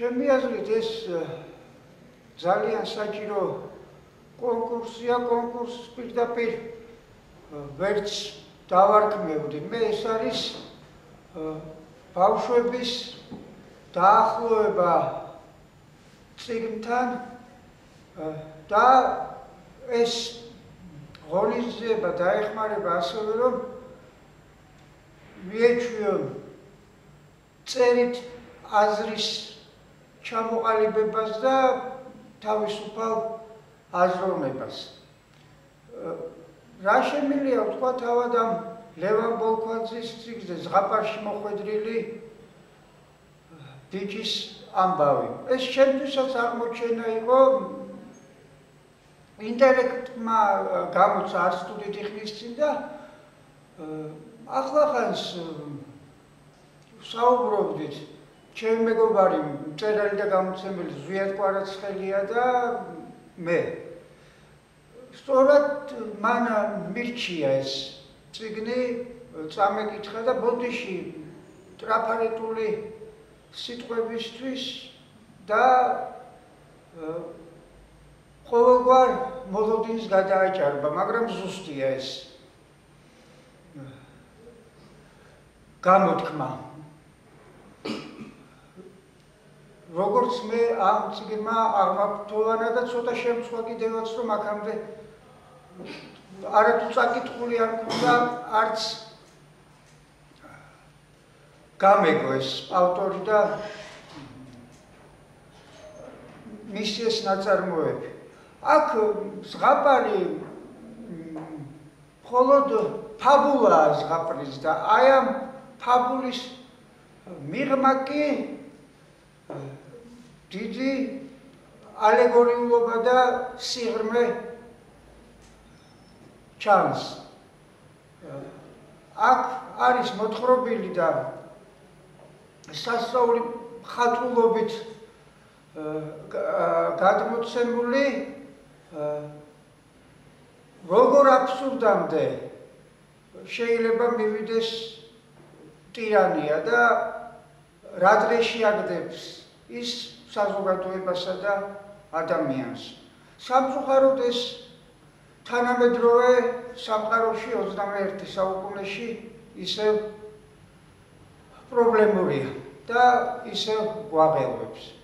ჩემი აზრით ეს ძალიან საჭირო კონკურსია, კონკურსს პირდაპირ ვერც დავარქმევდი. მე ეს არის ბავშვების დაახლოება ციგნთან და ეს ღონისძიება დაეხმარება ასევე რომ მიეჩვიო წერით აზრის ჩამოყალიბებას და თავისუფალ აზროვნებას. რა შემიძლია ვთქვა თავად ამ ლევან ბოლქვაძის ციგზე ზღაპარში მოხვედრილი ბიჭის ამბავი. ეს შემთხვევაც აღმოჩენა იყო ინტელექტმა გამოცა არ სტუდენტი ხნის წინ და ახლახანს საუბრობდით ჩემ მეგობარი მწერალი და გამოცემელი ზვიად კვარაცხელია და მე სწორად მან მირჩია ეს ციგნი წამეკითხა და ბოდიში ტრაფარეტული სიტყვებისთვის და ყოველგვარ მოლოდინს გადააჭარბა, მაგრამ ზუსტია ეს გამოთქმა. როგორც მე ამ ციგნმა აღმაფრთოვანა და ცოტა შემცვა კიდევაც რომ აქამდე არათუ წაკითხული არ მქონდა არც გამეგო ეს ავტორი და მისი ეს ნაწარმოები. აქ ზღაპარი მხოლოდ ფაბულაა ზღაპრის და აი ამ ფაბულის მიღმა კი დიდი ალეგორიულობა და სიღრმე ჩანს. აქ არის მოთხრობილი და სასწაული ხატულობით გადმოცემული როგორ აბსურდამდე შეიძლება მივიდეს ტირანია და რა დრეში აგდებს ის საზოგადოებასა და ადამიანს. სამწუხაროდ ეს თანამედროვე სამყაროში 21 საუკუნეში ისევ პრობლემურია და ისევ გვაღელვებს.